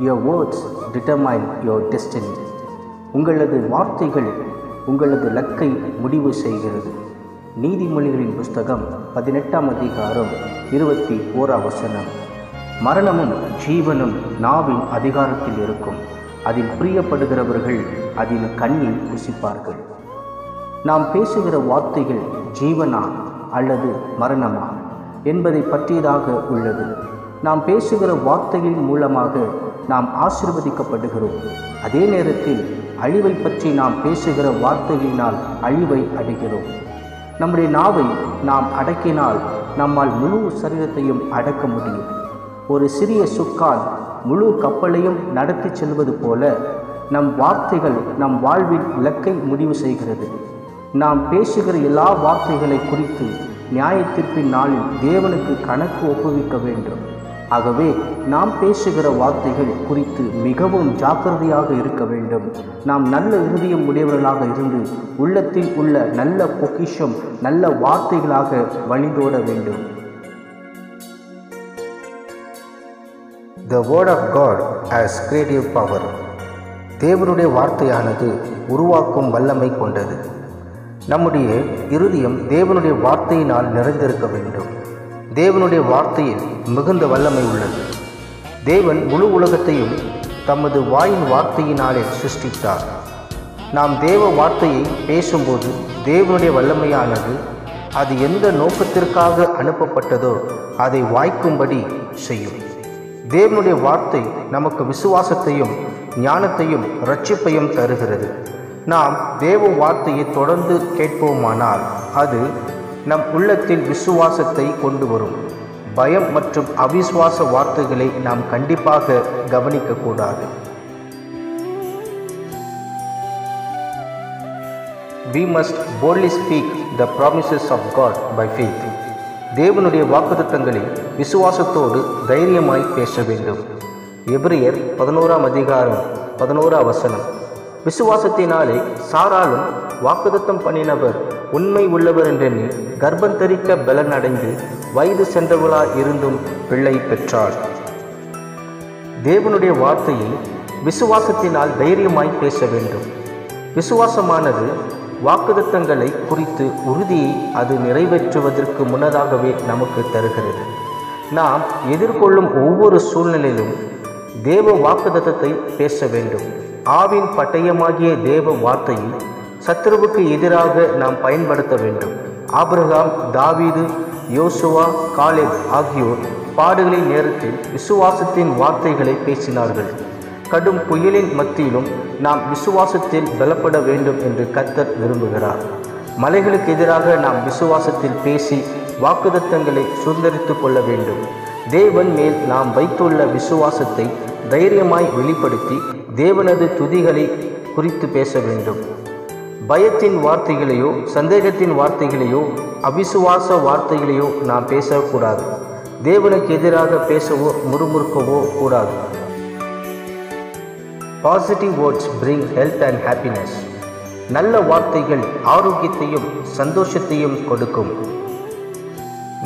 Your words determine your destiny உங்களது வார்த்தைகள் உங்களது லக்கை முடிவு செய்கிறது. நீதிமொழிகளின் புஸ்தகம் பதினெட்டாம் அதிகாரம் இருபத்தி ஓராம் வசனம். மரணமும் ஜீவனும் நாவின் அதிகாரத்தில் இருக்கும். அதில் பிரியப்படுகிறவர்கள் அதில் கண்ணில் புசிப்பார்கள் நாம் பேசுகிற வார்த்தைகள் ஜீவனா அல்லது மரணமா என்பதை பற்றியதாக உள்ளது. நாம் பேசுகிற வார்த்தைகளின் மூலமாக நாம் ஆசிர்வதிக்கப்படுகிறோம். அதே நேரத்தில் அழிவை பற்றி நாம் பேசுகிற வார்த்தைகளினால் அழிவை அடைகிறோம். நம்முடைய நாவை நாம் அடக்கினால் நம்மால் முழு சரீரத்தையும் அடக்க முடியும். ஒரு சிறிய சுக்கான் முழு கப்பலையும் நடத்தி செல்வது போல நம் வார்த்தைகள் நம் வாழ்வின் இலக்கை முடிவு செய்கிறது. நாம் பேசுகிற எல்லா வார்த்தைகளை குறித்து நியாயத்திற்பின் நாளில் தேவனுக்கு கணக்கு ஒப்புவிக்க வேண்டும். ஆகவே நாம் பேசுகிற வார்த்தைகள் குறித்து மிகவும் ஜாக்கிரதையாக இருக்க வேண்டும். நாம் நல்ல இருதயம் உடையவர்களாக இருந்து உள்ளத்தில் உள்ள நல்ல பொக்கிஷம் நல்ல வார்த்தைகளாக வழிந்தோட வேண்டும். The word of God as creative power தேவனுடைய வார்த்தையானது உருவாக்கும் வல்லமை கொண்டது. நம்முடைய இருதயம் தேவனுடைய வார்த்தையினால் நிறைந்திருக்க வேண்டும். தேவனுடைய வார்த்தையில் மிகுந்த வல்லமை உள்ளது. தேவன் முழு உலகத்தையும் தமது வாயின் வார்த்தையினாலே சிருஷ்டித்தார். நாம் தேவ வார்த்தையை பேசும்போது தேவனுடைய வல்லமையானது அது எந்த நோக்கத்திற்காக அனுப்பப்பட்டதோ அதை வாய்க்கும்படி செய்யும். தேவனுடைய வார்த்தை நமக்கு விசுவாசத்தையும் ஞானத்தையும் இரட்சிப்பையும் தருகிறது. நாம் தேவ வார்த்தையை தொடர்ந்து கேட்போமானால் அது நம் உள்ளத்தில் விசுவாசத்தை கொண்டு வரும். பயம் மற்றும் அவிசுவாச வார்த்தைகளை நாம் கண்டிப்பாக கவனிக்கக்கூடாது. We must boldly speak the promises of God by faith. தேவனுடைய வாக்குத்தத்தங்களை விசுவாசத்தோடு தைரியமாய் பேச வேண்டும். எபிரியர் பதினோராம் அதிகாரம் பதினோரா வசனம். விசுவாசத்தினாலே சாராலும் வாக்குதத்தம் பண்ணினவர் உண்மை உள்ளவர் என்றெண்ணி கர்ப்பம் தரிக்க பலன் அடைந்து வயது சென்றவளா இருந்தும் பிள்ளை பெற்றாள் தேவனுடைய வார்த்தையை விசுவாசத்தினால் தைரியமாய் பேச வேண்டும். விசுவாசமானது வாக்குதத்தங்களை குறித்து உறுதியை அது நிறைவேற்றுவதற்கு முன்னதாகவே நமக்கு தருகிறது. நாம் எதிர்கொள்ளும் ஒவ்வொரு சூழ்நிலையிலும் தேவ வாக்குதத்தத்தை பேச வேண்டும். ஆவின் பட்டயமாகிய தேவ வார்த்தையில் சத்ருவுக்கு எதிராக நாம் பயன்படுத்த வேண்டும். ஆபிரகாம் தாவீது யோசுவா காலேப் ஆகியோர் பாடுகளின் நேரத்தில் விசுவாசத்தின் வார்த்தைகளை பேசினார்கள். கடும் புயலின் மத்தியிலும் நாம் விசுவாசத்தில் பலப்பட வேண்டும் என்று கத்தர் விரும்புகிறார். மலைகளுக்கு எதிராக நாம் விசுவாசத்தில் பேசி வாக்குதத்தங்களை சுதந்திரித்து கொள்ள வேண்டும். தேவன் மேல் நாம் வைத்துள்ள விசுவாசத்தை தைரியமாய் வெளிப்படுத்தி தேவனது துதிகளை குறித்து பேச வேண்டும். பயத்தின் வார்த்தைகளையோ சந்தேகத்தின் வார்த்தைகளையோ அவிசுவாச வார்த்தைகளையோ நாம் பேசக்கூடாது. தேவனுக்கு எதிராக பேசவோ முறுமுறுக்கவோ கூடாது. Positive words bring health and happiness நல்ல வார்த்தைகள் ஆரோக்கியத்தையும் சந்தோஷத்தையும் கொடுக்கும்.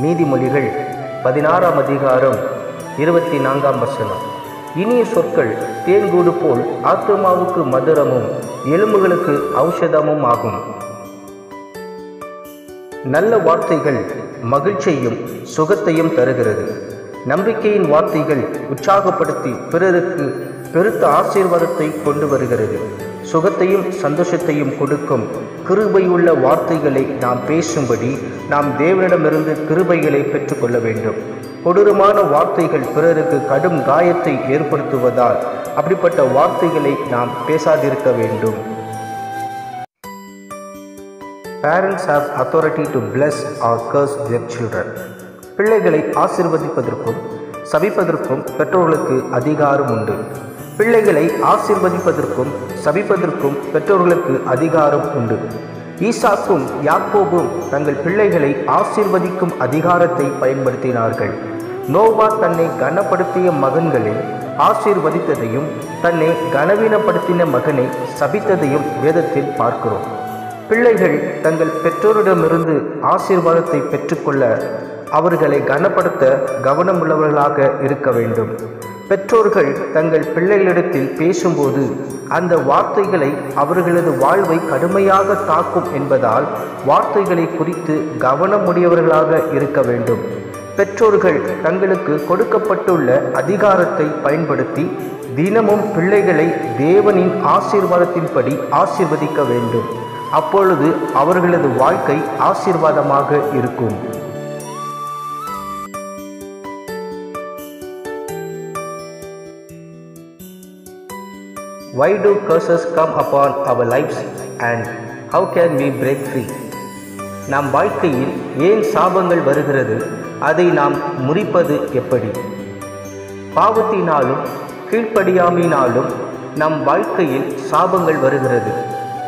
நீதிமொழிகள் பதினாறாம் அதிகாரம் இருபத்தி நான்காம் வசனம். இனிய சொற்கள் தேன்கூடு போல் ஆத்மாவுக்கு மதுரமும் எலும்புகளுக்கு ஔஷதமும் ஆகும். நல்ல வார்த்தைகள் மகிழ்ச்சியையும் சுகத்தையும் தருகிறது. நம்பிக்கையின் வார்த்தைகள் உற்சாகப்படுத்தி பிறருக்கு பெருத்த ஆசீர்வாதத்தை கொண்டு வருகிறது. சுகத்தையும் சந்தோஷத்தையும் கொடுக்கும் கிருபையுள்ள வார்த்தைகளை நாம் பேசும்படி நாம் தேவனிடமிருந்து கிருபைகளை பெற்றுக்கொள்ள வேண்டும். கொடூரமான வார்த்தைகள் பிறருக்கு கடும் காயத்தை ஏற்படுத்துவதால் அப்படிப்பட்ட வார்த்தைகளை நாம் பேசாதிருக்க வேண்டும். Parents have authority to bless or curse their children பிள்ளைகளை ஆசிர்வதிப்பதற்கும் சபிப்பதற்கும் பெற்றோர்களுக்கு அதிகாரம் உண்டு. பிள்ளைகளை ஆசிர்வதிப்பதற்கும் சபிப்பதற்கும் பெற்றோர்களுக்கு அதிகாரம் உண்டு. ஈசாக்கும் யாக்கோபும் தங்கள் பிள்ளைகளை ஆசிர்வதிக்கும் அதிகாரத்தை பயன்படுத்தினார்கள். நோவா தன்னை கனப்படுத்திய மகன்களை ஆசீர்வதித்ததையும் தன்னை கனவீனப்படுத்தின மகனை சபித்ததையும் வேதத்தில் பார்க்கிறோம். பிள்ளைகள் தங்கள் பெற்றோரிடமிருந்து ஆசீர்வாதத்தை பெற்றுக்கொள்ள அவர்களை கனப்படுத்த கவனமுள்ளவர்களாக இருக்க வேண்டும். பெற்றோர்கள் தங்கள் பிள்ளைகளிடத்தில் பேசும்போது அந்த வார்த்தைகளை அவர்களது வாழ்வை கடுமையாக தாக்கும் என்பதால் வார்த்தைகளை குறித்து கவனமுடையவர்களாக இருக்க வேண்டும். பெற்றோர்கள் தங்களுக்கு கொடுக்கப்பட்டுள்ள அதிகாரத்தை பயன்படுத்தி தினமும் பிள்ளைகளை தேவனின் ஆசீர்வாதத்தின்படி ஆசிர்வதிக்க வேண்டும். அப்பொழுது அவர்களது வாழ்க்கை ஆசீர்வாதமாக இருக்கும். Why do curses come upon our lives and how can we break free? நம் வாழ்க்கையில் ஏன் சாபங்கள் வருகிறது? அதை நாம் முறிப்பது எப்படி? பாவத்தினாலும் கீழ்ப்படியாமையினாலும் நம் வாழ்க்கையில் சாபங்கள் வருகிறது.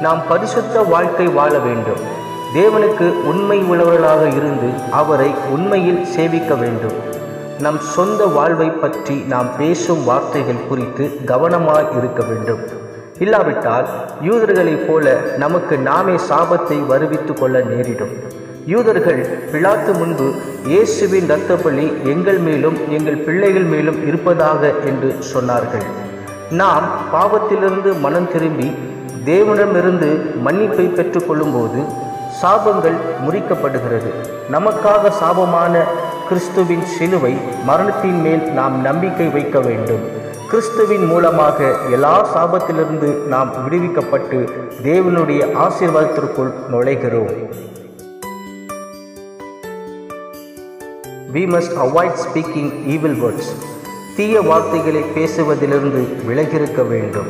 நாம் பரிசுத்த வாழ்க்கை வாழ வேண்டும். தேவனுக்கு உண்மை உள்ளவர்களாக இருந்து அவரை உண்மையில் சேவிக்க வேண்டும். நம் சொந்த வாழ்வை பற்றி நாம் பேசும் வார்த்தைகள் குறித்து கவனமாய் இருக்க வேண்டும். இல்லாவிட்டால் யூதர்களைப் போல நமக்கு நாமே சாபத்தை வருவித்து கொள்ள நேரிடும். யூதர்கள் பிளாத்து முன்பு இயேசுவின் இரத்தப்பலி எங்கள் மேலும் எங்கள் பிள்ளைகள் மேலும் இருப்பதாக என்று சொன்னார்கள். நாம் பாவத்திலிருந்து மனம் திரும்பி தேவனிடமிருந்து மன்னிப்பை பெற்றுக்கொள்ளும்போது சாபங்கள் முறிக்கப்படுகிறது. நமக்காக சாபமான கிறிஸ்துவின் சிலுவை மரணத்தின் மேல் நாம் நம்பிக்கை வைக்க வேண்டும். கிறிஸ்துவின் மூலமாக எல்லா சாபத்திலிருந்து நாம் விடுவிக்கப்பட்டு தேவனுடைய ஆசீர்வாதத்திற்குள் நுழைகிறோம். We must avoid speaking evil words தீய வார்த்தைகளை பேசுவதிலிருந்து விலகிருக்க வேண்டும்.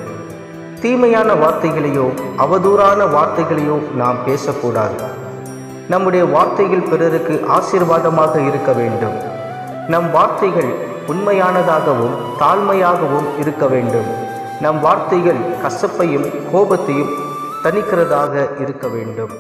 தீமையான வார்த்தைகளையோ அவதூறான வார்த்தைகளையோ நாம் பேசக்கூடாது. நம்முடைய வார்த்தைகள் பிறருக்கு ஆசீர்வாதமாக இருக்க வேண்டும். நம் வார்த்தைகள் உண்மையானதாகவும் தாழ்மையாகவும் இருக்க வேண்டும். நம் வார்த்தைகள் கசப்பையும் கோபத்தையும் தணிக்கிறதாக இருக்க வேண்டும்.